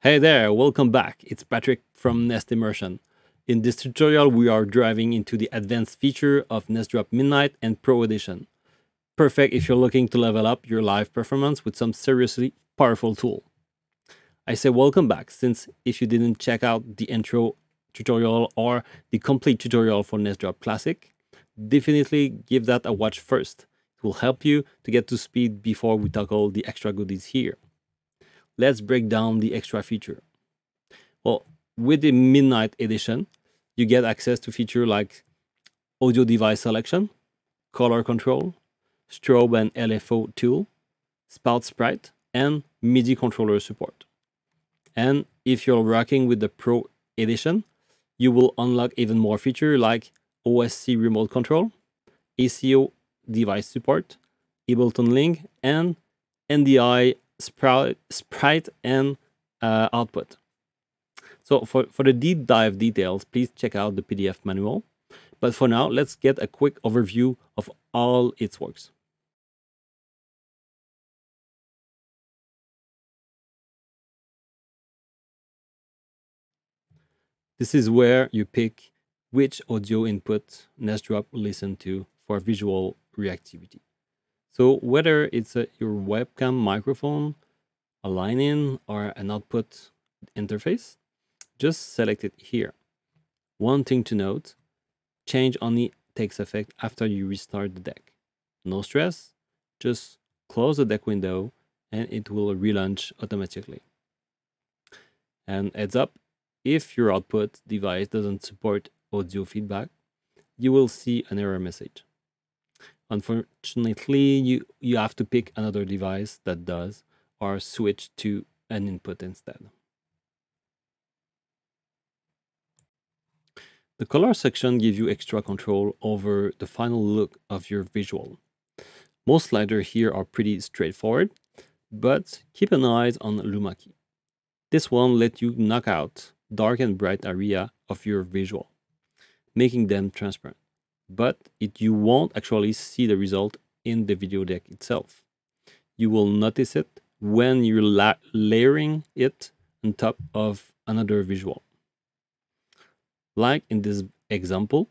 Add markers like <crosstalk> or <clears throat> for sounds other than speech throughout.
Hey there, welcome back. It's Patrick from Nest Immersion. In this tutorial, we are driving into the advanced feature of NestDrop Midnight and Pro Edition. Perfect if you're looking to level up your live performance with some seriously powerful tool. I say welcome back since if you didn't check out the intro tutorial or the complete tutorial for NestDrop Classic, definitely give that a watch first. It will help you to get to speed before we tackle the extra goodies here let's break down the extra feature. Well, with the Midnight Edition, you get access to features like audio device selection, color control, strobe and LFO tool, spout sprite, and MIDI controller support. And if you're working with the Pro Edition, you will unlock even more features like OSC remote control, ASIO device support, Ableton Link, and NDI sprite, sprite and uh, output. So for, for the deep dive details, please check out the PDF manual. But for now, let's get a quick overview of all its works. This is where you pick which audio input Drop will listen to for visual reactivity. So whether it's a, your webcam microphone, a line-in, or an output interface, just select it here. One thing to note, change only takes effect after you restart the deck. No stress, just close the deck window and it will relaunch automatically. And heads up, if your output device doesn't support audio feedback, you will see an error message. Unfortunately, you, you have to pick another device that does or switch to an input instead. The color section gives you extra control over the final look of your visual. Most sliders here are pretty straightforward, but keep an eye on Luma Key. This one lets you knock out dark and bright area of your visual, making them transparent but it, you won't actually see the result in the video deck itself. You will notice it when you're la layering it on top of another visual. Like in this example,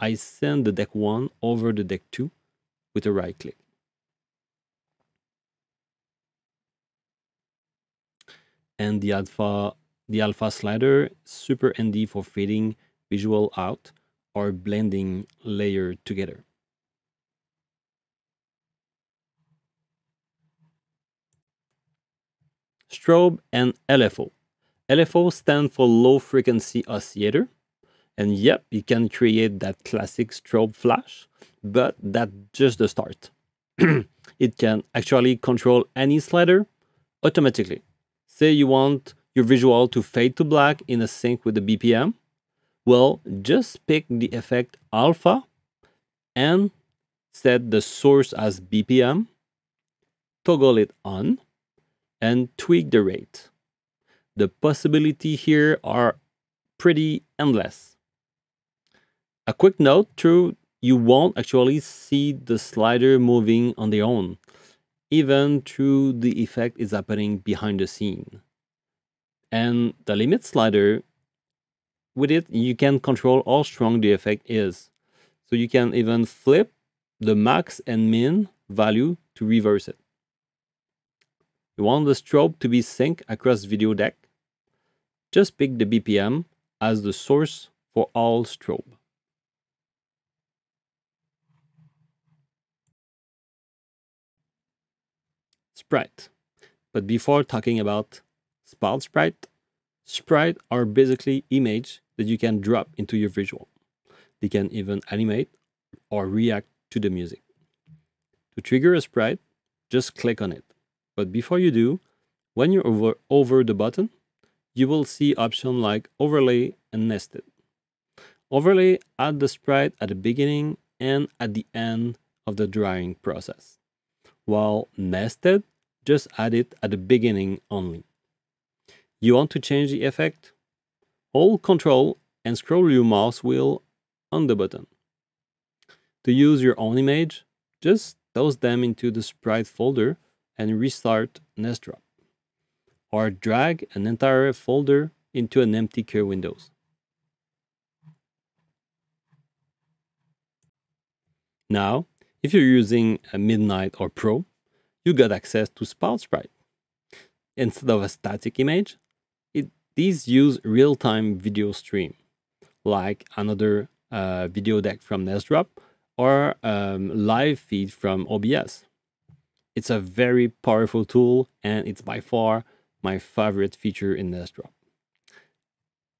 I send the deck 1 over the deck 2 with a right click. And the alpha, the alpha slider, super handy for fading visual out or blending layer together. Strobe and LFO. LFO stands for low frequency oscillator. And yep, you can create that classic strobe flash, but that's just the start. <clears throat> it can actually control any slider automatically. Say you want your visual to fade to black in a sync with the BPM, well, just pick the effect alpha and set the source as BPM, toggle it on, and tweak the rate. The possibility here are pretty endless. A quick note, true, you won't actually see the slider moving on their own, even through the effect is happening behind the scene. And the limit slider with it, you can control how strong the effect is. So you can even flip the max and min value to reverse it. You want the strobe to be synced across video deck? Just pick the BPM as the source for all strobe. Sprite. But before talking about Spout Sprite, Sprite are basically images that you can drop into your visual. They can even animate or react to the music. To trigger a sprite, just click on it. But before you do, when you're over, over the button, you will see options like overlay and nested. Overlay add the sprite at the beginning and at the end of the drawing process, while nested just add it at the beginning only. You want to change the effect? Hold Ctrl and scroll your mouse wheel on the button. To use your own image, just toss them into the sprite folder and restart Drop. or drag an entire folder into an empty queue windows. Now, if you're using a Midnight or Pro, you got access to Spout Sprite. Instead of a static image, these use real-time video stream, like another uh, video deck from NestDrop or um, live feed from OBS. It's a very powerful tool and it's by far my favorite feature in NestDrop.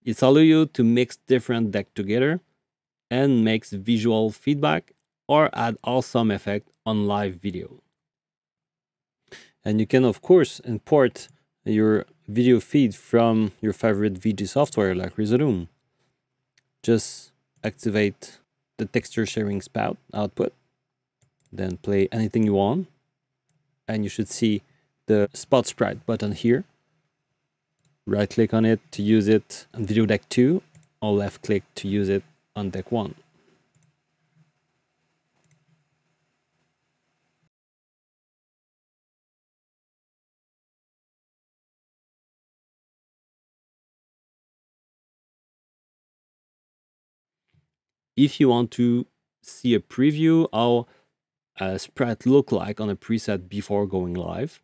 It allows you to mix different deck together and makes visual feedback or add awesome effect on live video. And you can of course import your video feed from your favorite VJ software like Resolume. Just activate the texture sharing spout output, then play anything you want, and you should see the Spout Sprite button here. Right click on it to use it on video deck 2 or left click to use it on deck 1. If you want to see a preview how a sprite look like on a preset before going live,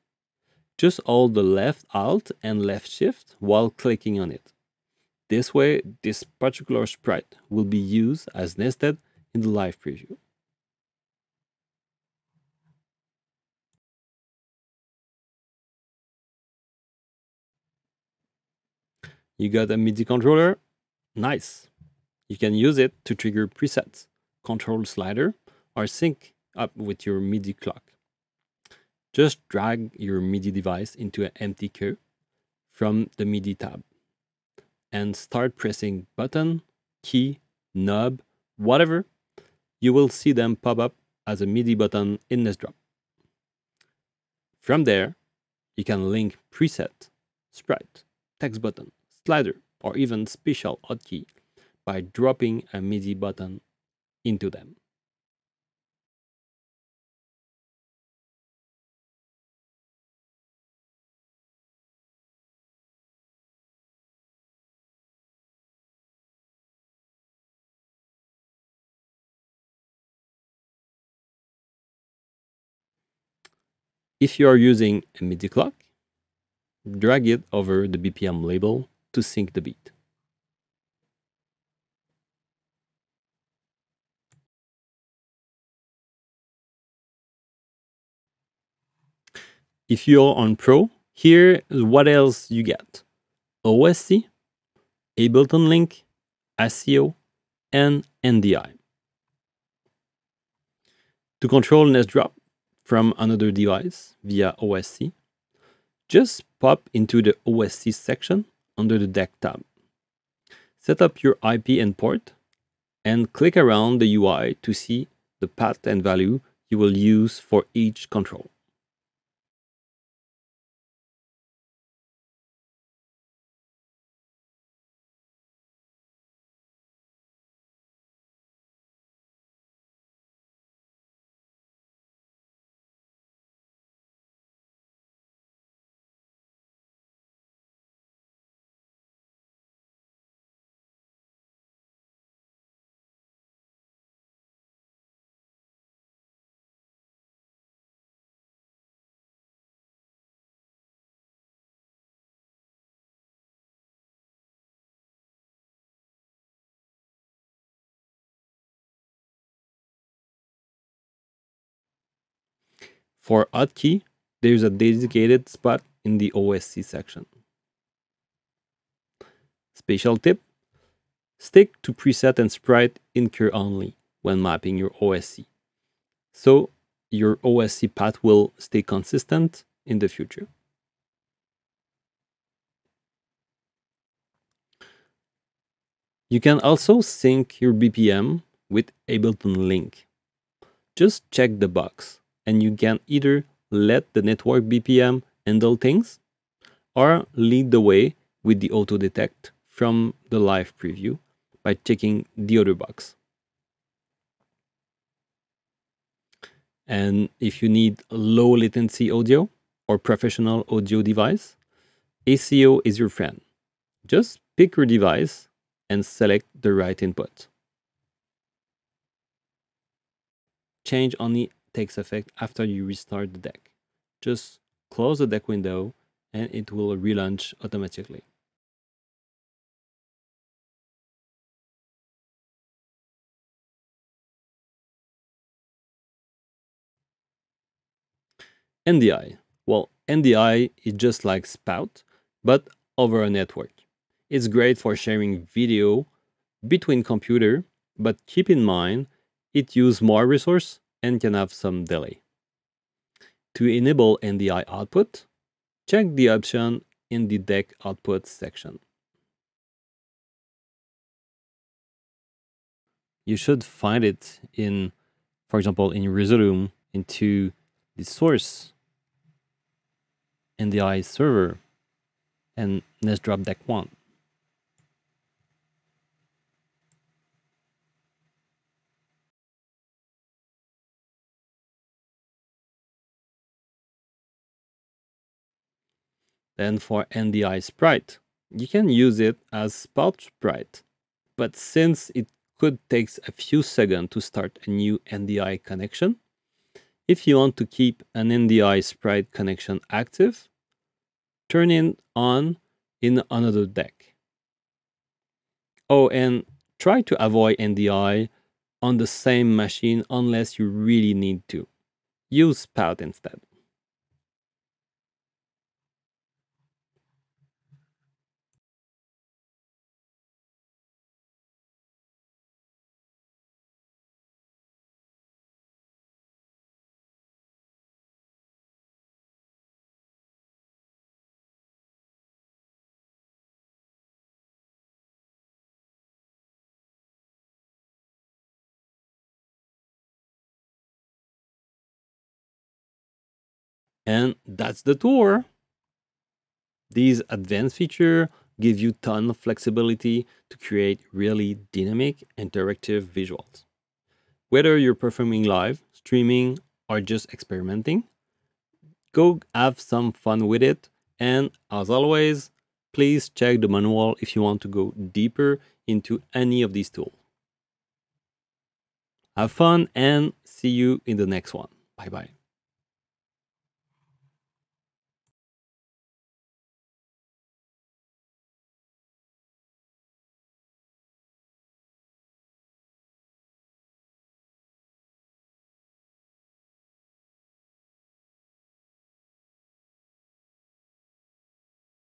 just hold the left alt and left shift while clicking on it. This way, this particular sprite will be used as nested in the live preview. You got a MIDI controller? Nice. You can use it to trigger presets, control slider, or sync up with your MIDI clock. Just drag your MIDI device into an empty queue from the MIDI tab and start pressing button, key, knob, whatever, you will see them pop up as a MIDI button in this drop. From there, you can link preset, sprite, text button, slider, or even special hotkey by dropping a MIDI button into them. If you are using a MIDI clock, drag it over the BPM label to sync the beat. If you're on Pro, here is what else you get. OSC, Ableton Link, ASIO, and NDI. To control NestDrop from another device via OSC, just pop into the OSC section under the Deck tab. Set up your IP and port, and click around the UI to see the path and value you will use for each control. For hotkey, there is a dedicated spot in the OSC section. Special tip, stick to preset and sprite incur only when mapping your OSC. So your OSC path will stay consistent in the future. You can also sync your BPM with Ableton Link. Just check the box and you can either let the network BPM handle things or lead the way with the auto detect from the live preview by checking the other box. And if you need low latency audio or professional audio device, ASIO is your friend. Just pick your device and select the right input. Change only takes effect after you restart the deck. Just close the deck window and it will relaunch automatically. NDI. Well, NDI is just like Spout, but over a network. It's great for sharing video between computer, but keep in mind it uses more resource and can have some delay. To enable NDI output, check the option in the deck output section. You should find it in, for example, in Resolume into the source NDI server and let's drop deck one. Then for NDI sprite, you can use it as Spout sprite. But since it could take a few seconds to start a new NDI connection, if you want to keep an NDI sprite connection active, turn it on in another deck. Oh, and try to avoid NDI on the same machine unless you really need to. Use Spout instead. And that's the tour. These advanced features give you ton of flexibility to create really dynamic, and interactive visuals. Whether you're performing live, streaming, or just experimenting, go have some fun with it. And as always, please check the manual if you want to go deeper into any of these tools. Have fun and see you in the next one. Bye bye.